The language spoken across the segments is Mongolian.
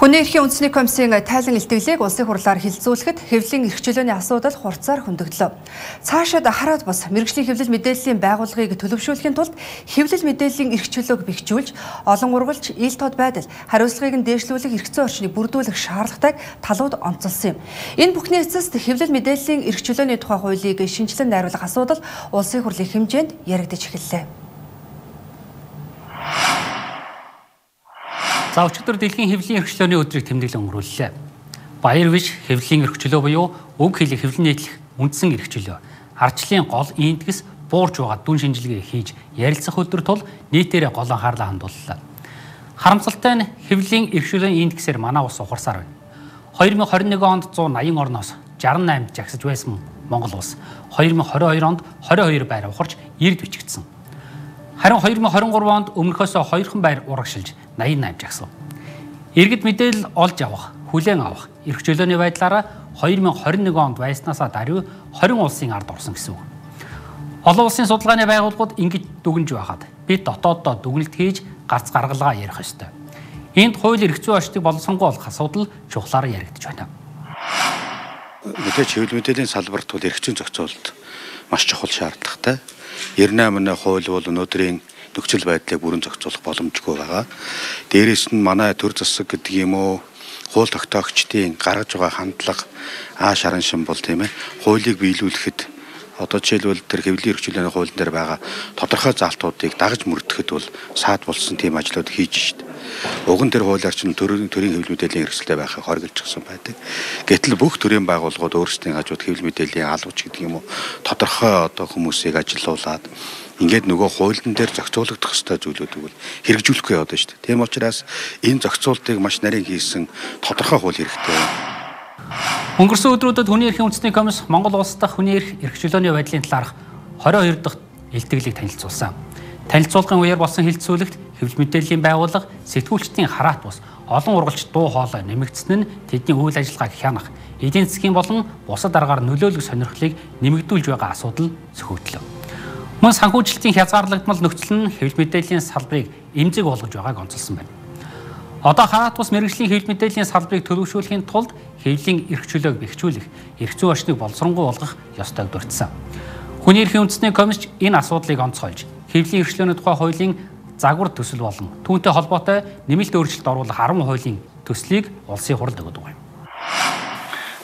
Хүний эрхийн үндэсний комиссийн тайлан илтгэлийг улсын хурлаар хилцүүлэхэд хэвлэлийн эрх чөлөөний асуудал хурцаар хөндөглөө. Цаашид хараад бас мэрэгжлийн хэвлэл мэдээллийн байгууллагыг төлөвшүүлэхийн тулд хэвлэл мэдээллийн эрх чөлөөг бэхжүүлж, олон ургалж, ил тод байдал, хариуцлагыг нь дээшлүүлэх эрх зүйн орчныг бүрдүүлэх шаардлагатайг талууд онцолсон юм. Энэ бүхний эцэст хэвлэл мэдээллийн эрх чөлөөний тухай хуулийг шинжилэн найруулах асуудал улсын хурлын хэмжээнд яригдж эхэллээ. За өчигдөр дэлхийн хэвлэлийн эрхчлөөний өдрийг тэмдэглэн өнгөрүүллээ. Баяр виш хэвлэлийн эрхчлөө буюу үг хэлийг хэвлэн нийтлэх үндсэн эрхчлөө. Арчлын гол индгэс буурж байгаа дүн шинжилгээ хийж ярилцах өдөр тул нийтээрээ гол анхаарлаа хандууллаа. Харамсалтай нь хэвлэлийн эрхчлөөний индексээр манай улс ухарсаар байна. 2021 онд 180 орноос 68 жагсаж байсан Монгол улс 2022 онд 22 байр ухарч 90 бичигдсэн. Харин 2023 онд өмнөхөөс 2хан байр урагшилж 88 жагсав. Иргэд мэдээлэл олж авах, хүлээн авах эрх чөлөөний байдлаараа 2021 онд байснасаа даруй 20 улсын ард орсон гэсэн үг. Олон улсын судалгааны байгууллагууд ингэж дүгнж байхад бид дотооддоо дүгнэлт хийж гарц гаргалгаа ярих ёстой. Энд хууль эрх зүйн орчныг боловсронгуй болох асуудал чухлаар яригдж байна. Мэдээж хэвлэл мэдээллийн салбарт бол эрх зүйн зохицуулалт маш чухал шаардлагатай. 98-ны хууль бол өнөөдрийн нөхцөл байдлыг бүрэн зохицуулах боломжгүй байгаа. Дээрээс нь манай төр засаг гэдэг юм уу хууль тогтоогчдын гаргаж байгаа хандлага аа шаран шин бол тийм ээ хуулийг биелүүлэхэд одоо жишээлбэл тэр хэвлэлийн эрхчлөөний хуулийн дээр байгаа тодорхой заалтуудыг дагаж мөрдөхөд бол саад болсон тийм ажлууд хийж шít. Уг нь тэр хуулиар чинь төрийн төрийн хэвлэл мэдээллийн хэрэгсэлтэй байхыг хоригдчихсан байдаг. Гэтэл бүх төрийн байгууллагууд өөрсдийн хажууд хэвлэл мэдээллийн албач гэдэг юм уу тодорхой одоо хүмүүсийг ажилуулад ингээд нөгөө хуулийн дээр зохицуулагдах ёстой зүйлүүдийг бол хэрэгжүүлэхгүй яваад байна шүү дээ. Тийм учраас энэ зохицуултыг маш нарийн хийсэн тодорхой хууль хэрэгтэй байна. Өнгөрсөн өдрүүдэд хүний эрхийн үндэсний комисс Монгол улс дахь хүний эрх эрх чөлөөний байдлын талаарх 22 дахь илтгэлийг танилцуулсан. Танилцуулгын үеэр болсон хилцүүлэгт хэвлэл мэдээллийн байгууллага сэтгүүлчдийн хараат бус олон ургалч дуу хоолой нэмэгдсэн нь тэдний үйл ажиллагааг хянах, эдийн засгийн болон бусад аргаар нөлөөлөх сонирхлыг нэмэгдүүлж байгаа асуудал зөвхөтлөө. Мөн санхүүжилтийн хязгаарлагдмал нөхцөл нь хэвлэл мэдээллийн салбарыг эмзэг болгож байгааг онцолсон байна. Одоо хараат бус мэрэгжлийн хэвлэл мэдээллийн салбарыг төлөвшүүлэхийн тулд хэвлэлийн эрх чөлөөг бэхжүүлэх, эрх зүйн орчныг боловсронгуй болгох ёстойг дурдсан. Хүний эрхийн үндэсний комисс энэ асуудлыг онцгойлж, хэвлэлийн эрхчлөөний тухай хуулийн загвар төсөл болон түүнтэй холбоотой нэмэлт өөрчлөлт оруулах 10 хуулийн төслийг улсын өгöd байгаа юм.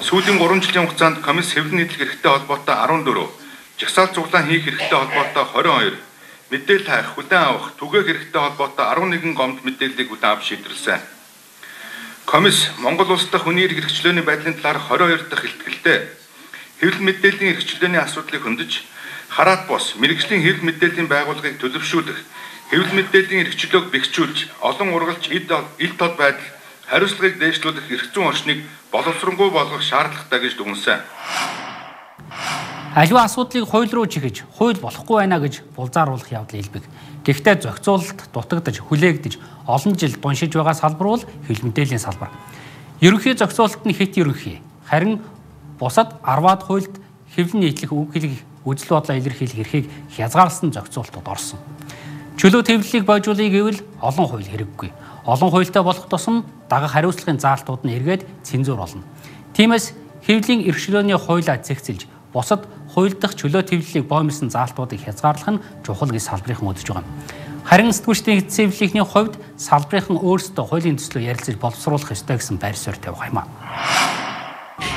Сүүлийн 3 жилийн хугацаанд комисс хэвлэл нийтлэг эрхтэй холбоотой 14 жагсаал цуглаан хийх хэрэгтэй холбоотой 22, мэдээлэл хайх, хүлээн авах, түгээх хэрэгтэй холбоотой 11 гомд мэдээллийг хүлээн авах шийдвэрлсэн. Комисс Монгол улс дахь хүний эрх хэрэгчлөөний байдлын талаар 22 дахь илтгэлтэй хэвлэл мэдээллийн эрхчлөөний асуудлыг хөндөж хараат бос мэрэгжлийн хэвлэл мэдээллийн байгууллагыг төлөвшүүлэх хэвлэл мэдээллийн эрхчлөөг бэхжүүлж олон ургалч ил тод байдал хариуцлагыг дээшлүүлэх эрх зүйн орчныг боловсронгуй болгох шаардлагатай гэж дүгнсэн. Аливаа асуудлыг хууль руу чигэж, хууль болохгүй байна гэж булзааруулах явдал илбэг. Гэхдээ зохицуулалт дутагдж, хүлээгдэж олон жил дуншиж байгаа салбар бол хэл мэдээллийн салбар. Ерөнхий зохицуулалт нь хит ерөнхий. Харин бусад 10-аад хуульд хэвлэн нийтлэх үг хэлийг үжил бодлоо илэрхийлэх эрхийг хязгаарласан зохицуултууд орсон. Чөлөө төвлөлийг бойжуулъя гэвэл олон хууль хэрэггүй. Олон хуультай болох тусам дагах хариуцлагын заалтууд нь эргээд цензур болно. Тиймээс хэвлийн эрхчлөөний хуулиа зэгцэлж бусад хууль дахь чөлөө төвлөлийг боомлсон заалтуудыг хязгаарлах нь чухал гэж салбарынхан үзэж байгаа. Харин сэтгүүлчдийн эцсийн хэвлэлийн хувьд салбарынхан өөрсдөө хуулийн төслөө ярилцаж боловсруулах ёстой гэсэн байр суурь тавих юм аа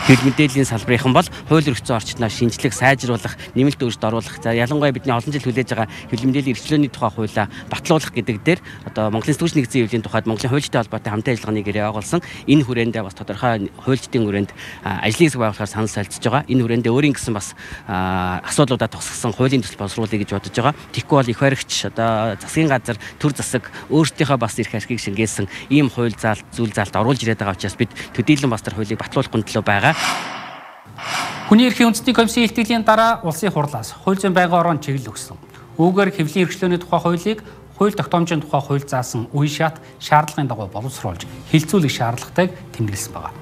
хэл мэдээллийн салбарынхан бол хууль эрх зүйн орчноо шинжлэх, сайжруулах, нэмэлт өөрчлөлт оруулах. За ялангуяа бидний олон жил хүлээж байгаа хэл мэдээллийн эрхчлөөний тухай хуулиа батлуулах гэдэг дээр одоо Монголын сэтгүүлч нэгдсэн хэвлийн тухайд Монголын хуульчтай холбоотой хамтын ажиллагааны гэрээ байгуулсан. Энэ хүрээндээ бас тодорхой хуульчдын хүрээнд ажлын хэсэг байгуулахаар санал солилцож байгаа. Энэ хүрээндээ өөрийн гэсэн бас асуудлуудаа тусгасан хуулийн төсөл боловсруулъя гэж бодож байгаа. Тэгэхгүй бол их баригч одоо засгийн газар төр засаг өөрсдийнхөө бас эрх ашгийг шингээсэн ийм хууль заалт зүйл заалт оруулж ирээд байгаа учраас бид төдийлөн бас тэр хуулийг батлуулах төлөө байгаа. Хүний эрхийн үндэсний комиссийн илтгэлийн дараа улсын хурлаас хууль зүйн байнгын орон чиглэл өгсөн. Үүгээр хэвлийн эрхчлөөний тухай хуулийг хууль тогтоомжийн тухай хууль заасан үе шат шаардлагын дагуу боловсруулж хилцүүлэх шаардлагатайг тэмдэглэсэн байна.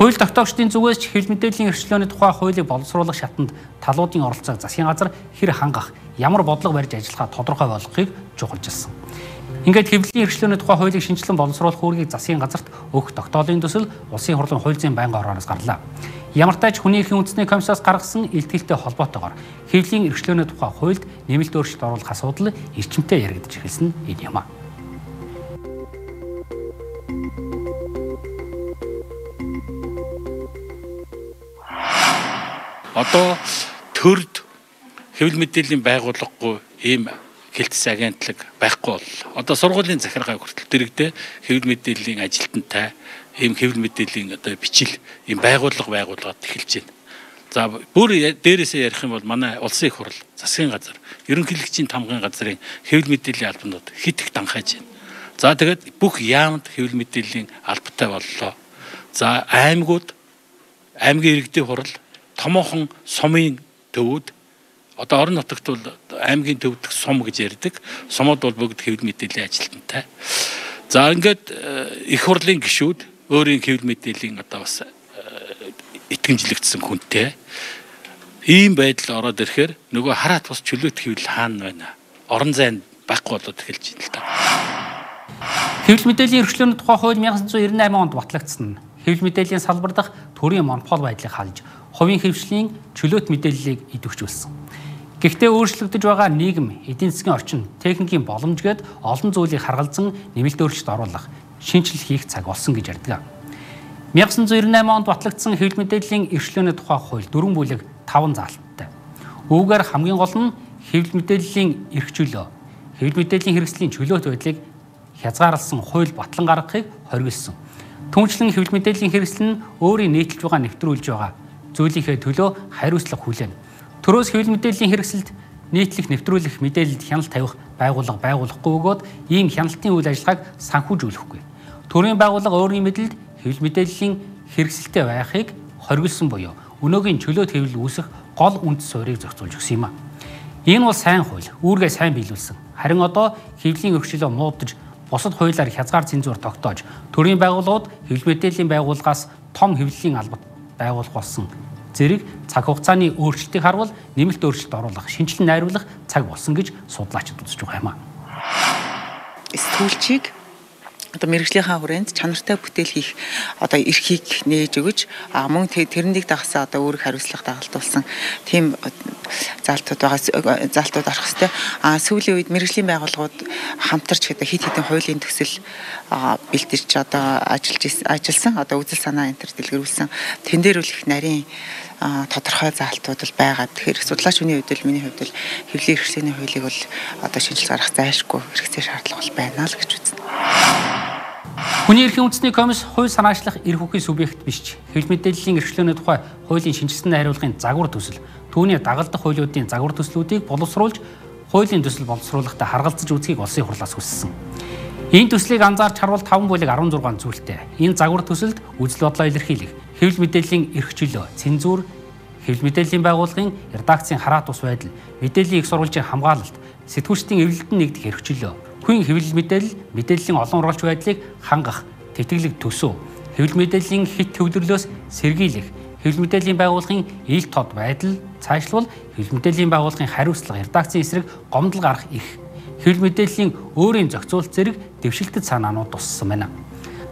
Хууль тогтоогчдын зүгээс ч хэл мэдээллийн эрхчлөөний тухай хуулийг боловсруулах шатанд талуудын оролцоог засгийн газар хэр хангах, ямар бодлого барьж ажиллахаа тодорхой болгохыг чухалчилсан. Ингээд хэвлэлийн эрхчлөөний тухай хуулийг шинжилэн боловсруулах үүргийг засгийн газарт өгөх тогтоолын төсөл улсын хурлын хууль зүйн байнгын орооноос гарлаа. Ямар ч тач хүний эрхийн үндэсний комиссаас гаргасан илтгэлтэй холбоотойгоор хэвлэлийн эрхчлөөний тухай хуульд нэмэлт өөрчлөлт оруулах асуудал эрчимтэй яригдж эхэлсэн энэ юм а. Одоо төрд хэвлэл мэдээллийн байгууллагагүй ийм хилцс агентлаг байхгүй бол одоо сургуулийн захиргаа хүртэл дэрэгдээ хэвлэл мэдээллийн ажилтнтай ийм хэвлэл мэдээллийн одоо бичил ийм байгууллага байгууллагад эхэлж байна. За бүр дээрээсээ ярих юм бол манай улсын их хурл, засгийн газар, ерөнхийлөгчийн тамгын газрын хэвлэл мэдээллийн албанууд хит их данхааж байна. За тэгээд бүх яамд хэвлэл мэдээллийн албатай боллоо. За аймагуд аймгийн иргэдийн хурл томоохон сумын төвүүд одоо орон нутагт бол аймгийн төвдөх сум гэж ярьдаг. Сумууд бол бүгд хэвлэл мэдээллийн ажилтнтай. За ингээд э, их хурлын гишүүд өөрийн хэвлэл мэдээллийн одоо бас э, итгэмжлэгдсэн хүнтэй. Ийм байдал ороод ирэхээр нөгөө хараат бас чөлөөт хэвлэл хаана байна? Орон зайн байхгүй болоод эхэлж байна л да. Хэвлэл мэдээллийн эрхлөөний тухай хууль 1998 онд батлагдсан. Хэвлэл мэдээллийн салбар дахь төрийн монопол байдлыг халж, хувийн хэвшлийн чөлөөт мэдээллийг идэвхжүүлсэн. Гэхдээ өөрчлөгдөж байгаа нийгэм, эдийн засгийн орчин, техникийн боломжгээд олон зүйлийг харгалзан нэмэлт өөрчлөлт оруулах, шинжилэл хийх цаг болсон гэж ярьдаг. 1998 онд батлагдсан хэвлэл мэдээллийн эрхлөөний тухай хууль дөрвөн бүлэг 5 заалттай. Үүгээр хамгийн гол нь хэвлэл мэдээллийн эрх чөлөө, хэвлэл мэдээллийн хэрэгслийн чөлөөт байдлыг хязгаарласан хууль батлан гаргахыг хоригдсон. Түүнчлэн хэвлэл мэдээллийн хэрэгсэл нь өөрийн нийтэлж байгаа нэвтрүүлж байгаа зүйлийнхээ төлөө хариуцлага хүлээнэ Төрөөс хэвлэл мэдээллийн хэрэгсэлд нийтлэх нэвтрүүлэх мэдээлэлд хяналт тавих байгууллага байгуулахгүй бөгөөд ийм хяналтын үйл ажиллагааг санхүүжүүлэхгүй. Төрийн байгууллага өөрийн мэдлэлд хэвлэл мэдээллийн хэрэгсэлтэй байхыг хоригдсан буюу өнөөгийн чөлөөт хэвлэл үүсэх гол үндэс суурийг зохицуулж өгсөн юм а. Энэ бол сайн хууль, үүргээ сайн биелүүлсэн. Харин одоо хэвлэлийн өргөжлөө муудаж бусад хуулиар хязгаар цензуур тогтоож төрийн байгууллагууд хэвлэл мэдээллийн байгууллагаас том хэвлэлийн албат байгуулах болсон зэрэг цаг хугацааны өөрчлөлтийг харвал нэмэлт өөрчлөлт оруулах, шинжилэн найруулах цаг болсон гэж судлаачид үзэж байгаа юм а. Сэтгүүлчийг одоо мэрэгжлийнхаа хүрээнд чанартай бүтээл хийх одоо эрхийг нээж өгөж а мөн тэрнийг дагасаа одоо өөрийг хариуцлага дагалдуулсан тийм залтууд байгаа залтууд орох хэвээр. А сүүлийн үед мэрэгжлийн байгууллагууд хамтарч одоо хит хитэн хуулийн төсөл бэлдэж одоо ажиллаж ажилласан одоо үзэл санаа энэ төр дэлгэрүүлсэн. Тэн дээр үл их нарийн тодорхой заалтууд л байгаа. Тэгэхээр судлаач хүний хувьд л миний хувьд л хэвлэлийн хэрэгслийн хуулийг бол одоо шинжил гарах зайлшгүй хэрэгцээ шаардлага бол байна л гэж үзнэ. Хүний эрхийн үндэсний комисс хууль санаачлах эрх үхийн субъект биш. Хэвлэл мэдээллийн эрхлөөний тухай хуулийн шинжилсэн хариулгын загвар төсөл түүний дагалдах хуулиудын загвар төслүүдийг боловсруулж хуулийн төсөл боловсруулахдаа харгалзаж үзхийг улсын хурлаас хүссэн. Энэ төслийг анзаарч харвал 5 бүлэг 16 зүйлтэй. Энэ загвар төсөлд үзэл бодлоо илэрхийлэх, хэвлэл мэдээллийн эрх чөлөө, цензур, хэвлэл мэдээллийн байгууллагын редакцийн хараат ус байдал, мэдээллийн их сурвалжийн хамгаалалт, сэтгүүлчдийн эвлэлтэн нэгдэх эрх чөлөө, хүн хэвлэл мэдээлэл, мэдээллийн олон ургалч байдлыг хангах, тэтгэлэг төсөв, хэвлэл мэдээллийн хит төвлөрлөөс сэргийлэх, хэвлэл мэдээллийн байгууллагын ил тод байдал цаашлбал хэвлэл мэдээллийн байгууллагын хариуцлага, редакцийн эсрэг гомдол гарах их хэвлэл мэдээллийн өөрийн зохицуулт зэрэг дэвшилтэд санаанууд туссан байна.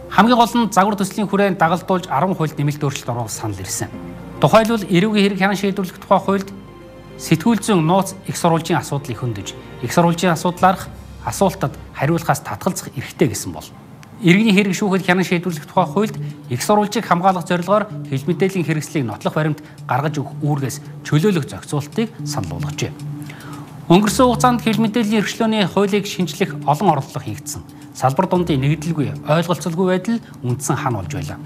Хамгийн гол нь загвар төслийн хүрээнд дагалдуулж 10 хуульд нэмэлт өөрчлөлт оруулах санал ирсэн. Тухайлбал эрүүгийн хэрэг хян шийдвэрлэх тухай хуульд сэтгүүл зүйн нууц их сурвалжийн асуудлыг хөндөж, их сурвалжийн асуудлаарх асуултад хариулахаас татгалзах эрхтэй гэсэн бол Иргэний хэрэг шүүхэд хянан шийдвэрлэх тухай хуульд их сурвалжийг хамгаалах зорилгоор хил мэдээллийн хэрэгслийг нотлох баримт гаргаж өгөх үүргээс чөлөөлөх зохицуултыг санал болгожээ. Өнгөрсөн хугацаанд хэвлэл мэдээллийн эрхлөөний хуулийг шинжлэх олон оролдлого хийгдсэн салбар дундын нэгдэлгүй ойлголцолгүй байдал үндсэн хан болж байлаа.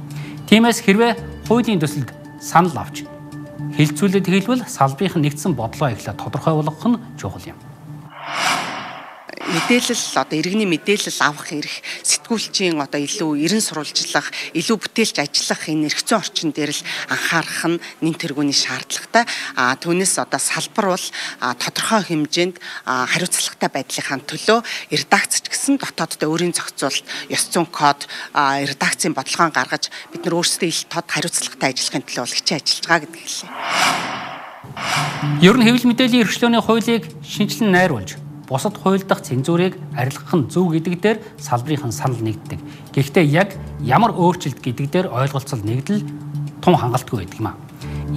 Тиймээс хэрвээ хуулийн төсөлд санал авч хилцүүлэлт хийлбэл салбарынх нь нэгдсэн бодлого эхлээд тодорхой болгох нь чухал юм мэдээлэл одоо иргэний мэдээлэл авах эрх сэтгүүлчийн одоо илүү эрен сурвалжлах, илүү бүтээлч ажиллах энэ эрх зүйн орчин дээр л анхаарах нь нэн тэргүүний шаардлагатай. А түүнээс одоо салбар бол тодорхой хэмжээнд хариуцлагатай байдлынхаа төлөө редакцч гэсэн дотооддоо өөрийн зохицуулалт, ёс зүйн код, редакцийн бодлогоо гаргаж бид нар өөрсдөө ил тод хариуцлагатай ажиллахын төлөө бол хичээл ажиллаж байгаа гэдэг хэлээ. Ер нь хэвлэл мэдээллийн эрхлөөний хуулийг шинжилэн найруулж бусад хууль дахь цензурыг арилгах нь зөв гэдэг дээр салбарын санал нэгддэг. Гэхдээ яг ямар өөрчлөлт гэдэг дээр ойлголцол нэгдэл тун хангалтгүй байдаг юм а.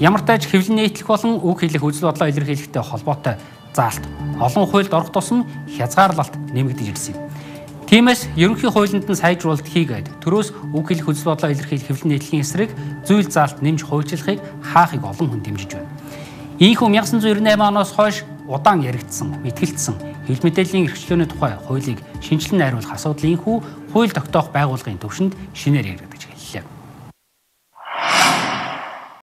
Ямар тааж хэвлэн нийтлэх болон үг хэлэх үзэл бодлоо илэрхийлэхтэй холбоотой заалт олон хуульд орох тусам хязгаарлалт нэмэгдэж ирсэн юм. Тиймээс ерөнхий хуулинд нь сайжруулалт хийгээд төрөөс үг хэлэх үзэл бодлоо илэрхийлэх хэвлэн нийтлэхийн эсрэг зүйл заалт нэмж хуульчлахыг хаахыг олон хүн дэмжиж байна. Ийхүү 1998 оноос хойш удаан яригдсан, мэтгэлцсэн хэл мэдээллийн эрхчлөөний тухай хуулийг шинжилэн найруулах асуудал ийхүү хууль тогтоох байгууллагын төвшөнд шинээр яригдаж